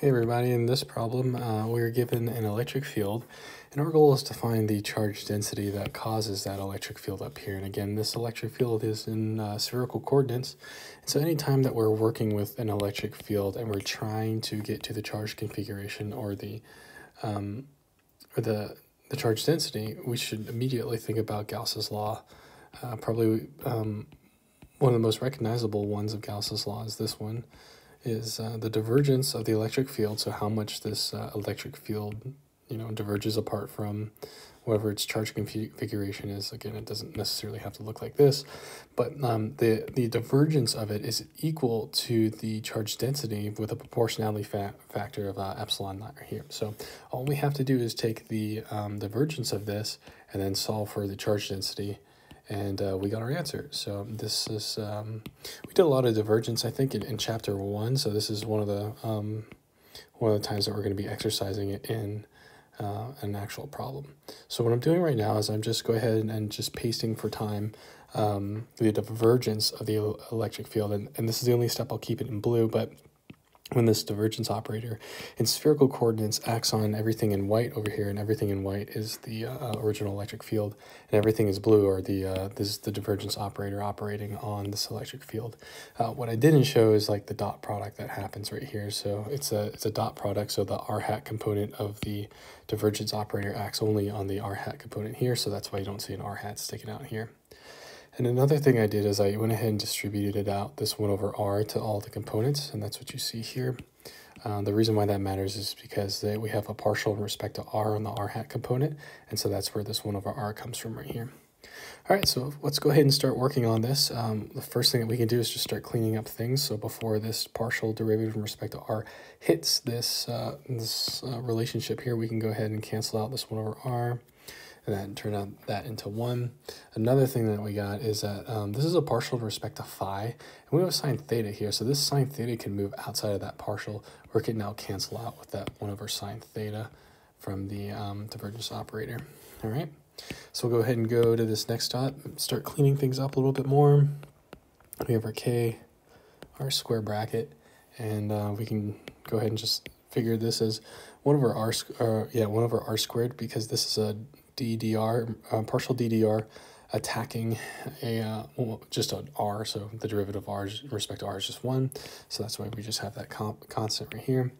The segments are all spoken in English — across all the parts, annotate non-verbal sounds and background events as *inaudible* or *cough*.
Hey everybody, in this problem uh, we're given an electric field and our goal is to find the charge density that causes that electric field up here. And again, this electric field is in uh, spherical coordinates. And so anytime that we're working with an electric field and we're trying to get to the charge configuration or the, um, or the, the charge density, we should immediately think about Gauss's law. Uh, probably um, one of the most recognizable ones of Gauss's law is this one is uh, the divergence of the electric field. So how much this uh, electric field, you know, diverges apart from whatever its charge configuration is. Again, it doesn't necessarily have to look like this, but um, the, the divergence of it is equal to the charge density with a proportionality fa factor of uh, epsilon here. So all we have to do is take the um, divergence of this and then solve for the charge density and uh, we got our answer. So this is, um, we did a lot of divergence, I think, in, in chapter one. So this is one of the, um, one of the times that we're going to be exercising it in uh, an actual problem. So what I'm doing right now is I'm just go ahead and just pasting for time um, the divergence of the electric field. And, and this is the only step I'll keep it in blue, but when this divergence operator in spherical coordinates acts on everything in white over here, and everything in white is the uh, original electric field, and everything is blue, or the uh, this is the divergence operator operating on this electric field. Uh, what I didn't show is like the dot product that happens right here. So it's a it's a dot product. So the r hat component of the divergence operator acts only on the r hat component here. So that's why you don't see an r hat sticking out here. And another thing I did is I went ahead and distributed it out, this 1 over r, to all the components, and that's what you see here. Uh, the reason why that matters is because they, we have a partial in respect to r on the r hat component, and so that's where this 1 over r comes from right here. All right, so let's go ahead and start working on this. Um, the first thing that we can do is just start cleaning up things. So before this partial derivative in respect to r hits this, uh, this uh, relationship here, we can go ahead and cancel out this 1 over r and then turn out that into 1. Another thing that we got is that um, this is a partial with respect to phi, and we have sine theta here, so this sine theta can move outside of that partial, or it can now cancel out with that 1 over sine theta from the um, divergence operator. All right, so we'll go ahead and go to this next dot, start cleaning things up a little bit more. We have our k, our square bracket, and uh, we can go ahead and just figure this as one over r, uh, yeah, one over r squared because this is a DDR, uh, partial DDR attacking a uh, just an R, so the derivative of R in respect to R is just 1, so that's why we just have that constant right here.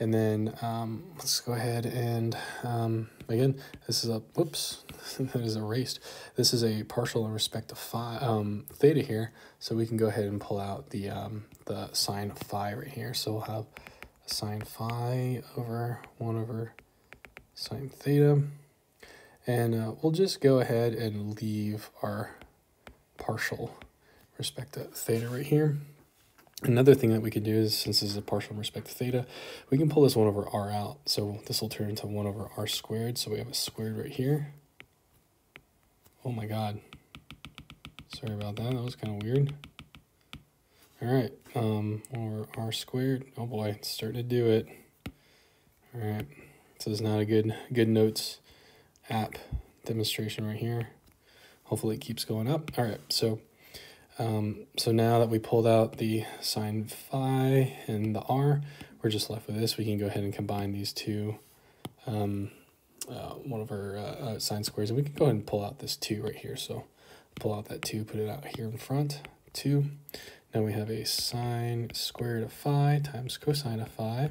And then um, let's go ahead and, um, again, this is a, whoops, *laughs* that is erased. This is a partial in respect to phi, um, theta here, so we can go ahead and pull out the, um, the sine phi right here. So we'll have sine phi over 1 over sine theta. And uh, we'll just go ahead and leave our partial respect to theta right here. Another thing that we can do is, since this is a partial respect to theta, we can pull this 1 over r out. So this will turn into 1 over r squared. So we have a squared right here. Oh my god. Sorry about that. That was kind of weird. All right. Um, 1 over r squared. Oh boy, it's starting to do it. All right. So it's not a good good notes app demonstration right here. Hopefully it keeps going up. All right, so um, so now that we pulled out the sine phi and the r, we're just left with this. We can go ahead and combine these two, um, uh, one of our uh, uh, sine squares, and we can go ahead and pull out this 2 right here. So pull out that 2, put it out here in front, 2. Now we have a sine squared of phi times cosine of phi.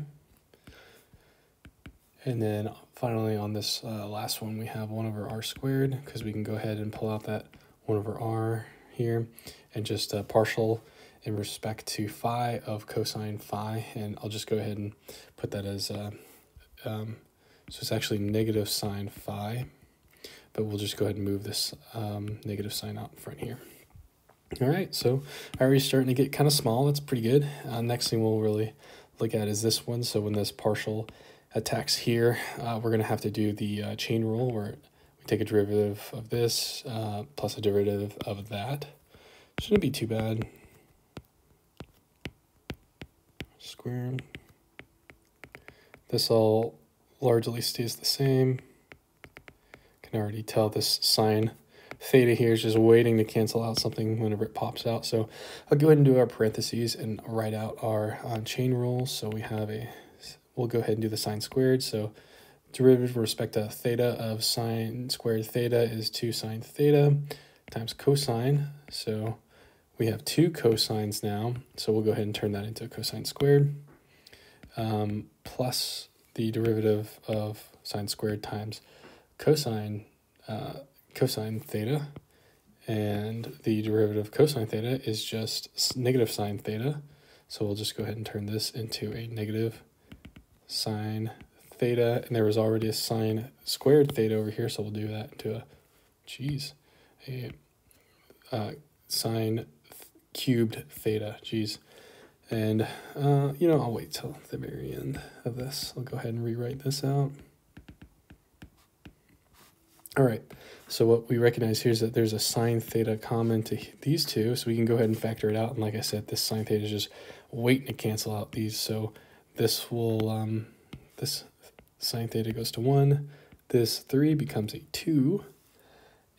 And then finally on this uh, last one, we have 1 over r squared because we can go ahead and pull out that 1 over r here and just a partial in respect to phi of cosine phi. And I'll just go ahead and put that as, uh, um, so it's actually negative sine phi, but we'll just go ahead and move this um, negative sign out in front here. All right, so already starting to get kind of small. That's pretty good. Uh, next thing we'll really look at is this one. So when this partial attacks here, uh, we're going to have to do the uh, chain rule where we take a derivative of this uh, plus a derivative of that. Shouldn't be too bad. Square. This all largely stays the same. Can already tell this sine theta here is just waiting to cancel out something whenever it pops out. So I'll go ahead and do our parentheses and write out our uh, chain rules. So we have a we'll go ahead and do the sine squared. So derivative with respect to theta of sine squared theta is 2 sine theta times cosine. So we have two cosines now. So we'll go ahead and turn that into cosine squared um, plus the derivative of sine squared times cosine uh, cosine theta and the derivative of cosine theta is just negative sine theta so we'll just go ahead and turn this into a negative sine theta and there was already a sine squared theta over here so we'll do that into a geez a uh, sine cubed theta geez and, uh, you know, I'll wait till the very end of this. I'll go ahead and rewrite this out. All right, so what we recognize here is that there's a sine theta common to these two, so we can go ahead and factor it out. And like I said, this sine theta is just waiting to cancel out these. So this will, um, this sine theta goes to 1. This 3 becomes a 2.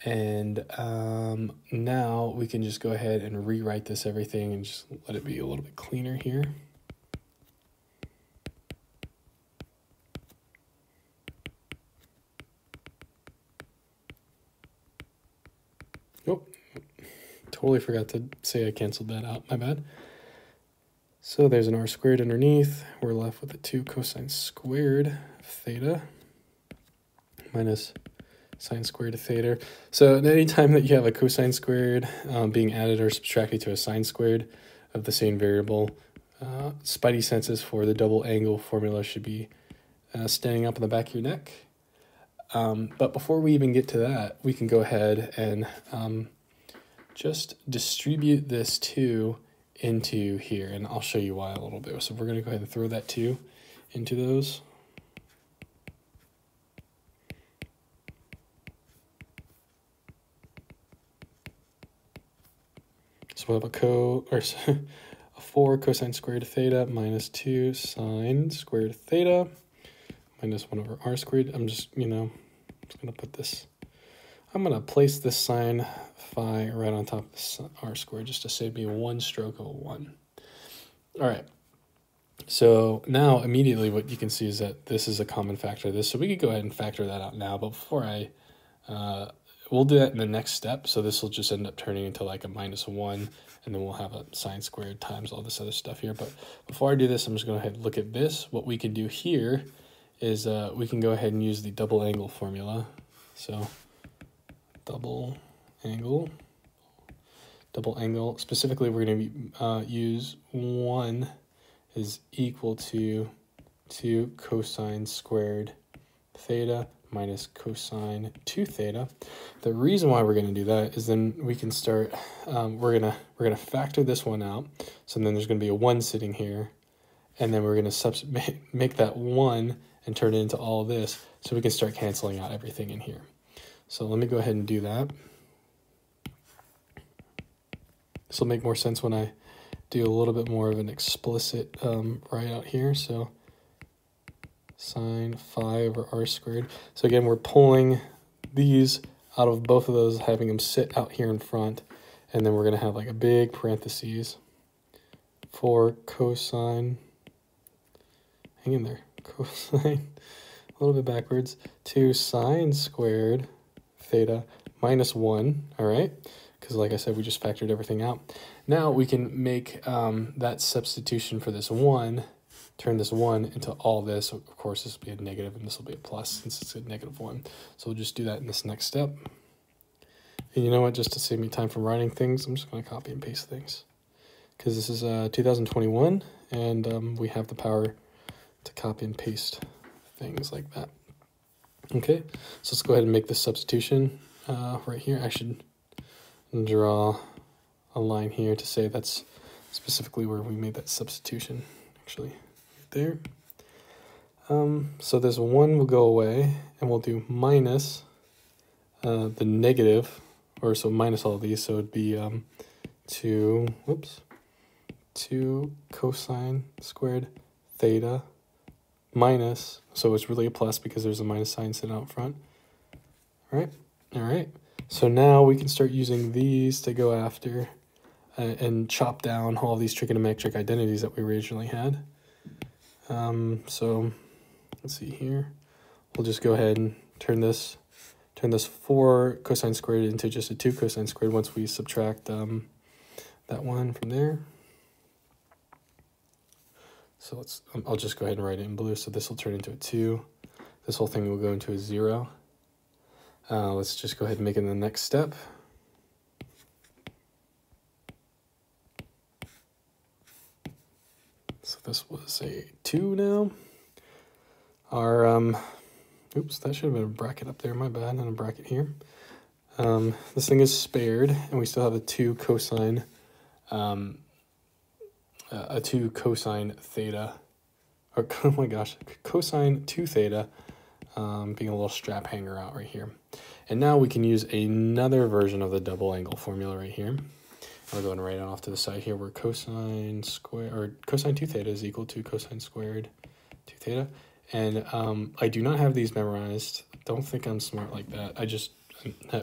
And um, now we can just go ahead and rewrite this everything and just let it be a little bit cleaner here. Oh, totally forgot to say I canceled that out. My bad. So there's an r squared underneath. We're left with a 2 cosine squared theta minus sine squared of theta. So anytime that you have a cosine squared um, being added or subtracted to a sine squared of the same variable, uh, spidey senses for the double angle formula should be uh, standing up in the back of your neck. Um, but before we even get to that, we can go ahead and um, just distribute this 2 into here, and I'll show you why a little bit. So we're going to go ahead and throw that 2 into those. So we'll have a co or *laughs* a 4 cosine squared theta minus 2 sine squared theta minus 1 over r squared. I'm just, you know, just going to put this, I'm going to place this sine phi right on top of this r squared just to save me one stroke of a 1. All right. So now immediately what you can see is that this is a common factor of this. So we could go ahead and factor that out now. But before I uh, we'll do that in the next step. So this will just end up turning into like a minus one, and then we'll have a sine squared times all this other stuff here. But before I do this, I'm just going to look at this. What we can do here is uh, we can go ahead and use the double angle formula. So double angle, double angle. Specifically, we're going to uh, use 1 is equal to 2 cosine squared theta minus cosine 2 theta. The reason why we're going to do that is then we can start, um, we're going to we're gonna factor this one out. So then there's going to be a 1 sitting here. And then we're going *laughs* to make that 1 and turn it into all this. So we can start canceling out everything in here. So let me go ahead and do that. This will make more sense when I do a little bit more of an explicit um, write out here. So sine phi over r squared. So again, we're pulling these out of both of those, having them sit out here in front. And then we're going to have like a big parentheses for cosine, hang in there, *laughs* cosine, a little bit backwards, To sine squared theta minus 1, all right? Because like I said, we just factored everything out. Now we can make um, that substitution for this 1 turn this 1 into all this. Of course, this will be a negative and this will be a plus since it's a negative 1. So we'll just do that in this next step. And you know what, just to save me time from writing things, I'm just going to copy and paste things. Because this is uh, 2021 and um, we have the power to copy and paste things like that. Okay, so let's go ahead and make this substitution uh, right here. I should draw a line here to say that's specifically where we made that substitution, actually right there. Um, so this 1 will go away, and we'll do minus uh, the negative, or so minus all these, so it'd be um, 2, whoops, 2 cosine squared theta minus, so it's really a plus because there's a minus sign sitting out front. All right, all right. So now we can start using these to go after uh, and chop down all these trigonometric identities that we originally had. Um, so let's see here. We'll just go ahead and turn this turn this 4 cosine squared into just a 2 cosine squared once we subtract um, that one from there. So let's, um, I'll just go ahead and write it in blue. So this will turn into a 2. This whole thing will go into a 0. Uh, let's just go ahead and make it the next step. So this was a 2 now. Our, um, oops, that should have been a bracket up there, my bad, and a bracket here. Um, this thing is spared, and we still have a 2 cosine, um, a 2 cosine theta, or *laughs* oh my gosh, cosine 2 theta um, being a little strap hanger out right here. And now we can use another version of the double angle formula right here. I'll go and write it off to the side here where cosine square or cosine 2 theta is equal to cosine squared 2 theta. And um, I do not have these memorized. Don't think I'm smart like that. I just,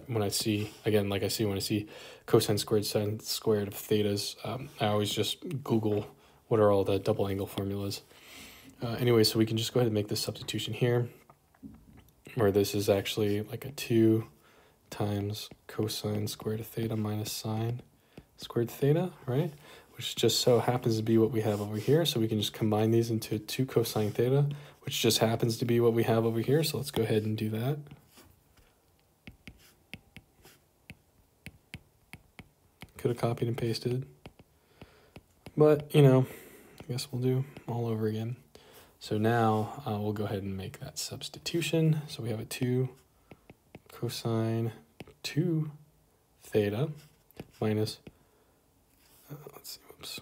when I see, again, like I see when I see cosine squared sine squared of thetas, um, I always just Google what are all the double angle formulas. Uh, anyway, so we can just go ahead and make this substitution here where this is actually like a 2 times cosine squared of theta minus sine squared theta, right? Which just so happens to be what we have over here. So we can just combine these into 2 cosine theta, which just happens to be what we have over here. So let's go ahead and do that. Could have copied and pasted. But, you know, I guess we'll do all over again. So now uh, we'll go ahead and make that substitution. So we have a 2 cosine 2 theta minus, uh, let's see, whoops.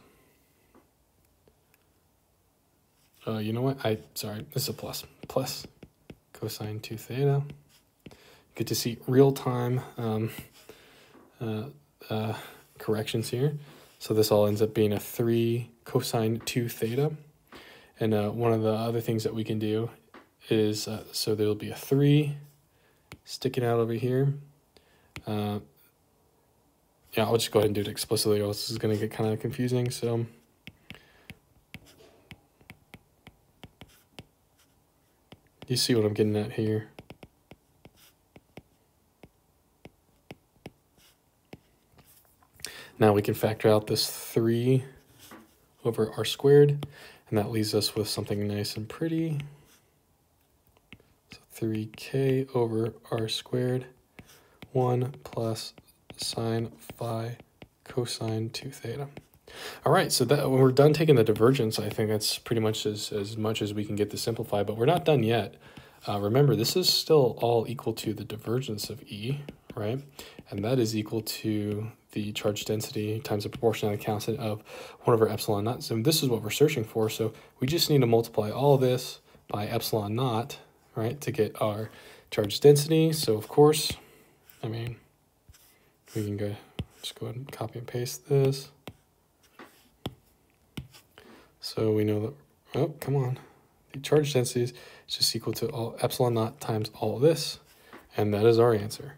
Uh, you know what? I, sorry, this is a plus. Plus cosine 2 theta. Good to see real-time um, uh, uh, corrections here. So this all ends up being a 3 cosine 2 theta and uh, one of the other things that we can do is, uh, so there'll be a 3 sticking out over here. Uh, yeah, I'll just go ahead and do it explicitly, or else this is going to get kind of confusing. So you see what I'm getting at here. Now we can factor out this 3 over r squared. And that leaves us with something nice and pretty. So 3k over r squared, 1 plus sine phi cosine 2 theta. All right, so that when we're done taking the divergence, I think that's pretty much as, as much as we can get to simplify, but we're not done yet. Uh, remember, this is still all equal to the divergence of E, right? And that is equal to the charge density times the proportionality constant of 1 over epsilon naught. So this is what we're searching for. So we just need to multiply all this by epsilon naught, right, to get our charge density. So of course, I mean, we can go just go ahead and copy and paste this. So we know that, oh, come on. The charge density is just equal to all epsilon naught times all this. And that is our answer.